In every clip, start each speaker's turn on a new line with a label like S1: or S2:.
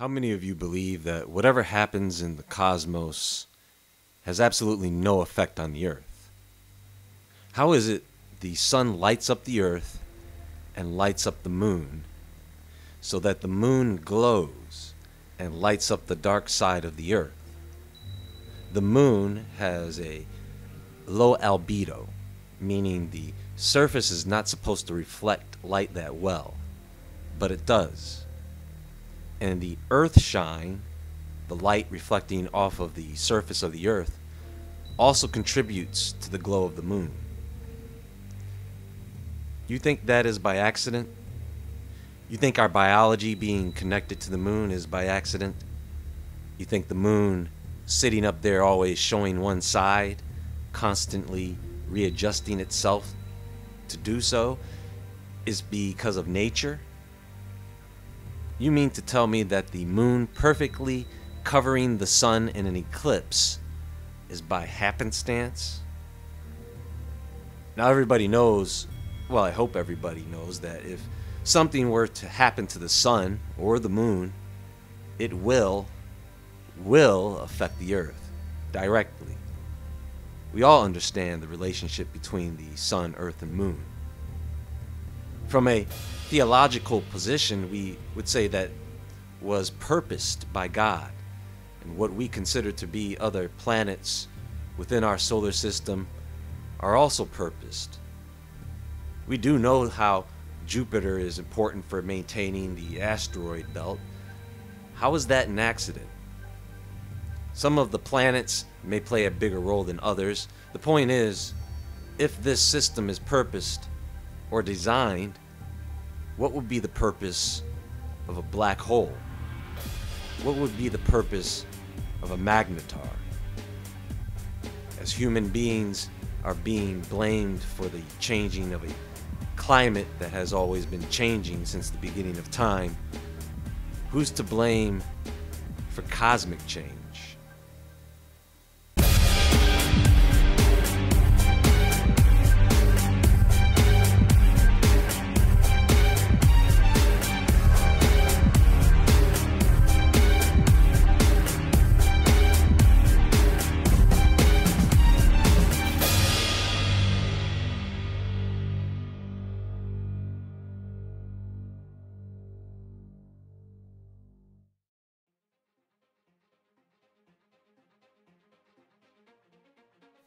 S1: How many of you believe that whatever happens in the cosmos has absolutely no effect on the earth? How is it the sun lights up the earth and lights up the moon so that the moon glows and lights up the dark side of the earth? The moon has a low albedo, meaning the surface is not supposed to reflect light that well, but it does and the earth shine, the light reflecting off of the surface of the earth, also contributes to the glow of the moon. You think that is by accident? You think our biology being connected to the moon is by accident? You think the moon sitting up there always showing one side, constantly readjusting itself to do so, is because of nature? You mean to tell me that the moon perfectly covering the sun in an eclipse is by happenstance? Now, everybody knows, well, I hope everybody knows that if something were to happen to the sun or the moon, it will, will affect the earth directly. We all understand the relationship between the sun, earth, and moon. From a theological position, we would say that was purposed by God. And what we consider to be other planets within our solar system are also purposed. We do know how Jupiter is important for maintaining the asteroid belt. How is that an accident? Some of the planets may play a bigger role than others. The point is, if this system is purposed or designed, what would be the purpose of a black hole? What would be the purpose of a magnetar? As human beings are being blamed for the changing of a climate that has always been changing since the beginning of time, who's to blame for cosmic change?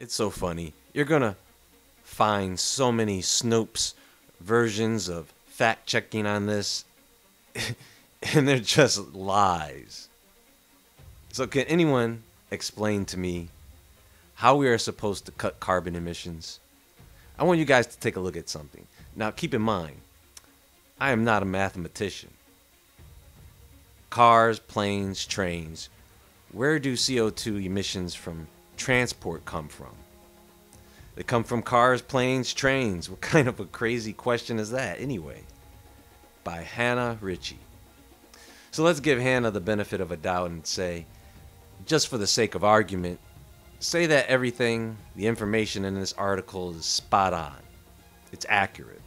S1: It's so funny. You're gonna find so many Snopes versions of fact checking on this, and they're just lies. So, can anyone explain to me how we are supposed to cut carbon emissions? I want you guys to take a look at something. Now, keep in mind, I am not a mathematician. Cars, planes, trains, where do CO2 emissions from transport come from? They come from cars, planes, trains. What kind of a crazy question is that, anyway? By Hannah Ritchie. So let's give Hannah the benefit of a doubt and say, just for the sake of argument, say that everything, the information in this article is spot on. It's accurate.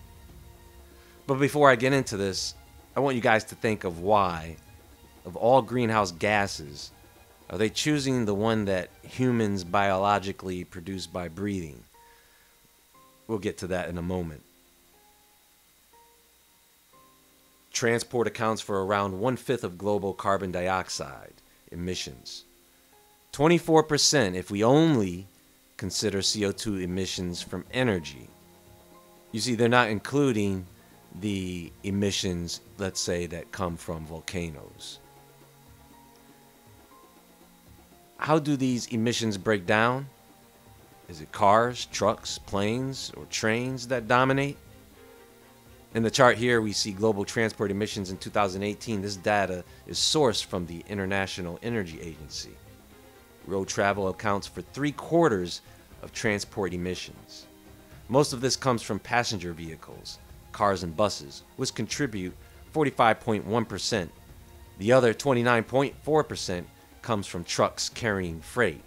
S1: But before I get into this, I want you guys to think of why, of all greenhouse gases, are they choosing the one that humans biologically produce by breathing? We'll get to that in a moment. Transport accounts for around one fifth of global carbon dioxide emissions. 24% if we only consider CO2 emissions from energy. You see, they're not including the emissions, let's say, that come from volcanoes. How do these emissions break down? Is it cars, trucks, planes, or trains that dominate? In the chart here, we see global transport emissions in 2018. This data is sourced from the International Energy Agency. Road travel accounts for three quarters of transport emissions. Most of this comes from passenger vehicles, cars and buses, which contribute 45.1%. The other 29.4% comes from trucks carrying freight.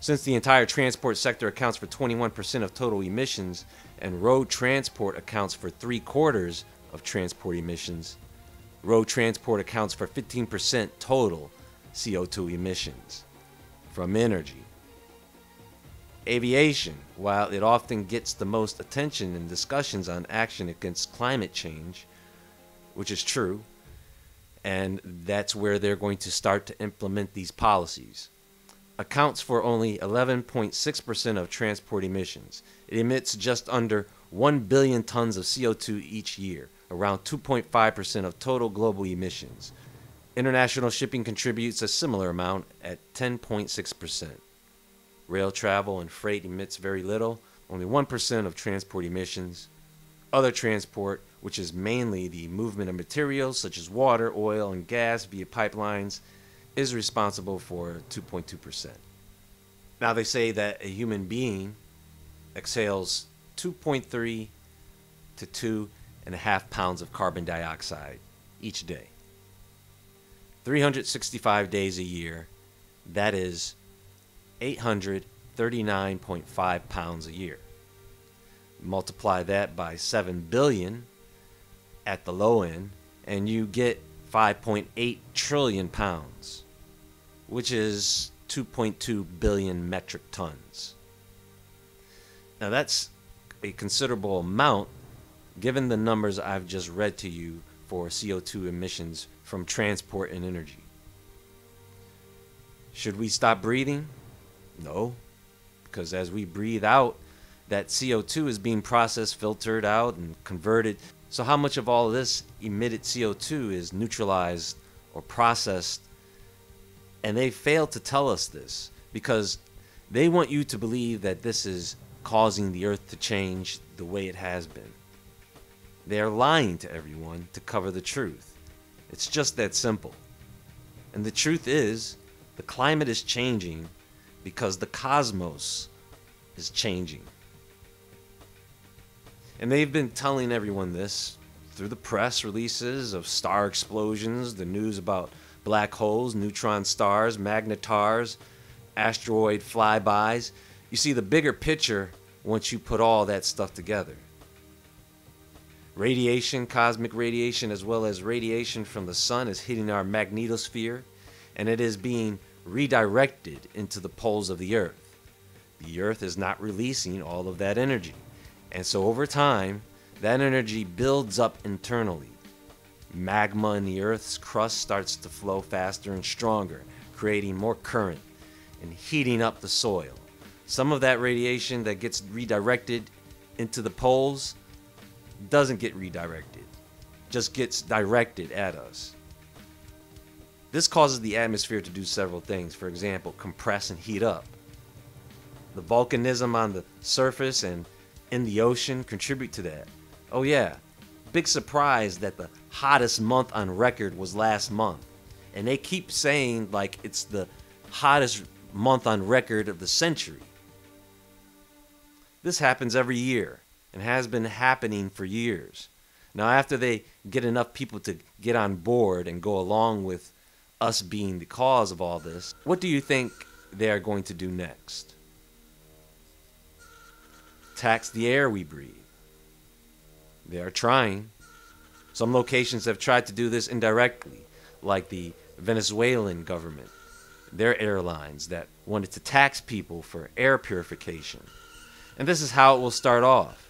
S1: Since the entire transport sector accounts for 21% of total emissions and road transport accounts for three quarters of transport emissions, Road transport accounts for 15% total CO2 emissions from energy. Aviation, while it often gets the most attention in discussions on action against climate change, which is true, and that's where they're going to start to implement these policies, accounts for only 11.6% of transport emissions. It emits just under 1 billion tons of CO2 each year, around 2.5% of total global emissions. International shipping contributes a similar amount at 10.6%. Rail travel and freight emits very little, only 1% of transport emissions. Other transport, which is mainly the movement of materials such as water, oil, and gas via pipelines, is responsible for 2.2%. Now, they say that a human being exhales 2.3 to 2 and a half pounds of carbon dioxide each day. 365 days a year, that is 839.5 pounds a year. Multiply that by 7 billion at the low end, and you get 5.8 trillion pounds, which is 2.2 billion metric tons. Now, that's a considerable amount given the numbers I've just read to you for CO2 emissions from transport and energy. Should we stop breathing? No, because as we breathe out, that CO2 is being processed, filtered out, and converted. So, how much of all of this emitted CO2 is neutralized or processed? And they fail to tell us this because they want you to believe that this is causing the earth to change the way it has been. They are lying to everyone to cover the truth. It's just that simple. And the truth is, the climate is changing because the cosmos is changing. And they've been telling everyone this through the press releases of star explosions, the news about black holes, neutron stars, magnetars, asteroid flybys. You see the bigger picture once you put all that stuff together. Radiation, cosmic radiation, as well as radiation from the sun, is hitting our magnetosphere and it is being redirected into the poles of the earth. The earth is not releasing all of that energy. And so over time, that energy builds up internally. Magma in the earth's crust starts to flow faster and stronger, creating more current and heating up the soil. Some of that radiation that gets redirected into the poles doesn't get redirected, just gets directed at us. This causes the atmosphere to do several things. For example, compress and heat up. The volcanism on the surface and in the ocean contribute to that. Oh, yeah, big surprise that the hottest month on record was last month. And they keep saying like it's the hottest month on record of the century. This happens every year and has been happening for years. Now, after they get enough people to get on board and go along with us being the cause of all this, what do you think they are going to do next? Tax the air we breathe. They are trying. Some locations have tried to do this indirectly, like the Venezuelan government, their airlines that wanted to tax people for air purification. And this is how it will start off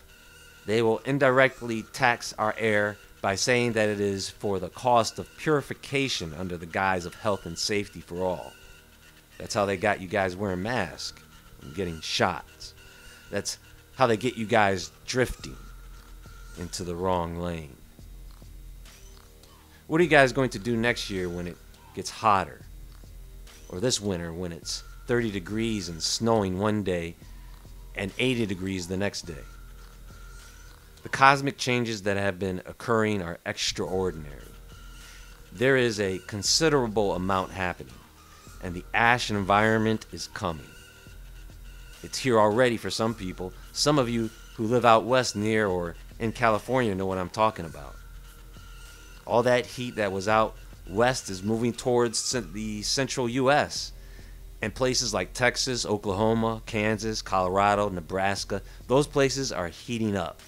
S1: they will indirectly tax our air by saying that it is for the cost of purification under the guise of health and safety for all. That's how they got you guys wearing masks and getting shots. That's how they get you guys drifting into the wrong lane. What are you guys going to do next year when it gets hotter? Or this winter when it's 30 degrees and snowing one day and 80 degrees the next day? The cosmic changes that have been occurring are extraordinary. There is a considerable amount happening, and the ash environment is coming. It's here already for some people. Some of you who live out west near or in California know what I'm talking about. All that heat that was out west is moving towards the central U.S. And places like Texas, Oklahoma, Kansas, Colorado, Nebraska, those places are heating up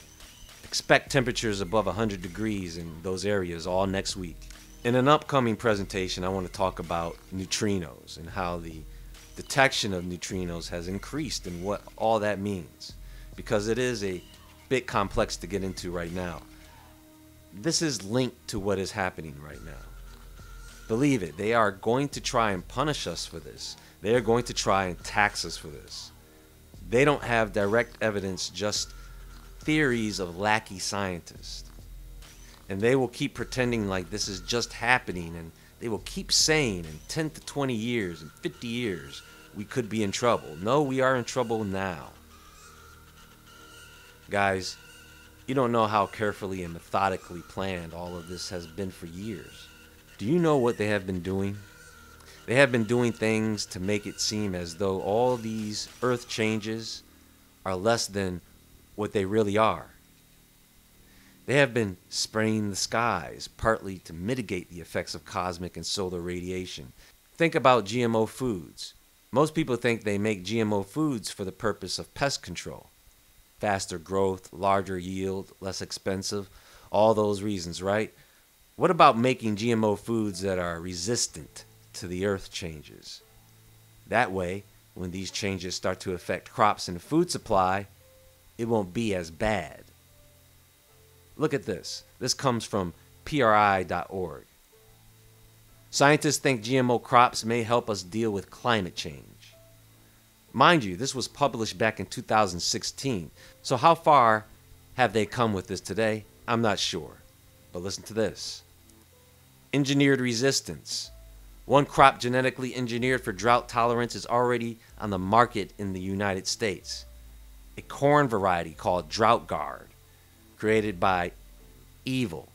S1: Expect temperatures above 100 degrees in those areas all next week. In an upcoming presentation, I want to talk about neutrinos and how the detection of neutrinos has increased and what all that means because it is a bit complex to get into right now. This is linked to what is happening right now. Believe it, they are going to try and punish us for this. They are going to try and tax us for this. They don't have direct evidence, just theories of lackey scientists. And they will keep pretending like this is just happening, and they will keep saying in 10 to 20 years and 50 years we could be in trouble. No, we are in trouble now. Guys, you don't know how carefully and methodically planned all of this has been for years. Do you know what they have been doing? They have been doing things to make it seem as though all these earth changes are less than what they really are. They have been spraying the skies partly to mitigate the effects of cosmic and solar radiation. Think about GMO foods. Most people think they make GMO foods for the purpose of pest control. Faster growth, larger yield, less expensive, all those reasons, right? What about making GMO foods that are resistant to the earth changes? That way, when these changes start to affect crops and food supply, it won't be as bad. Look at this. This comes from PRI.org. Scientists think GMO crops may help us deal with climate change. Mind you, this was published back in 2016, so how far have they come with this today? I'm not sure. But listen to this Engineered resistance. One crop genetically engineered for drought tolerance is already on the market in the United States. A corn variety called DroughtGard, created by Evil.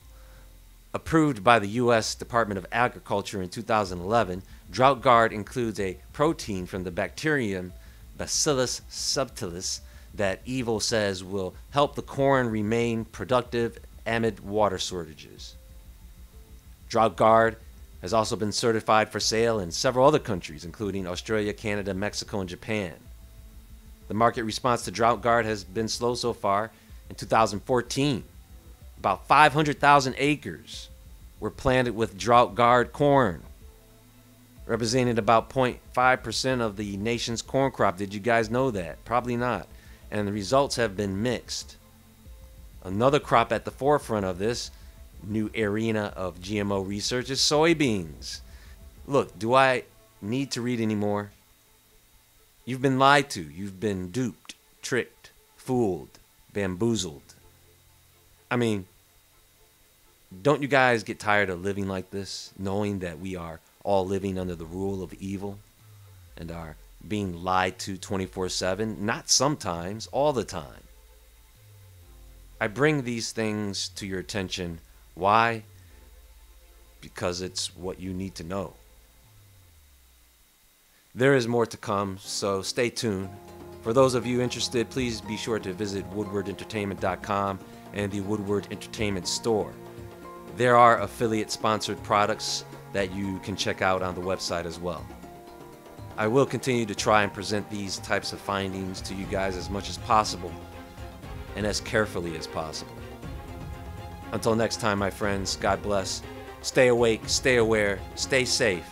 S1: Approved by the U.S. Department of Agriculture in 2011, DroughtGard includes a protein from the bacterium Bacillus subtilis that Evil says will help the corn remain productive amid water shortages. DroughtGard has also been certified for sale in several other countries, including Australia, Canada, Mexico, and Japan. The market response to DroughtGard has been slow so far. In 2014, about 500,000 acres were planted with DroughtGard corn, representing about 0.5% of the nation's corn crop. Did you guys know that? Probably not. And the results have been mixed. Another crop at the forefront of this new arena of GMO research is soybeans. Look, do I need to read anymore? You've been lied to, you've been duped, tricked, fooled, bamboozled. I mean, don't you guys get tired of living like this, knowing that we are all living under the rule of evil and are being lied to 24 7? Not sometimes, all the time. I bring these things to your attention why? Because it's what you need to know. There is more to come, so stay tuned. For those of you interested, please be sure to visit woodwardentertainment.com and the Woodward Entertainment store. There are affiliate sponsored products that you can check out on the website as well. I will continue to try and present these types of findings to you guys as much as possible and as carefully as possible. Until next time, my friends, God bless. Stay awake, stay aware, stay safe,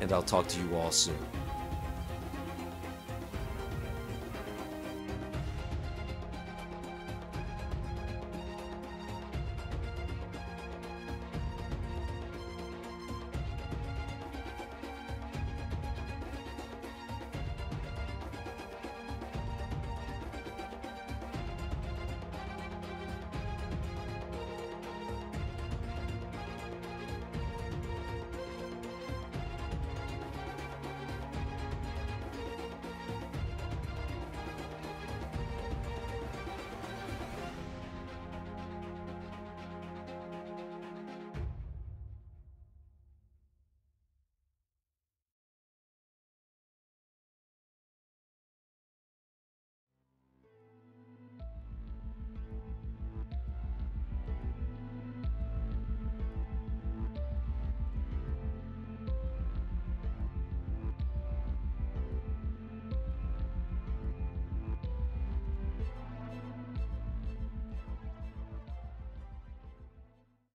S1: and I'll talk to you all soon.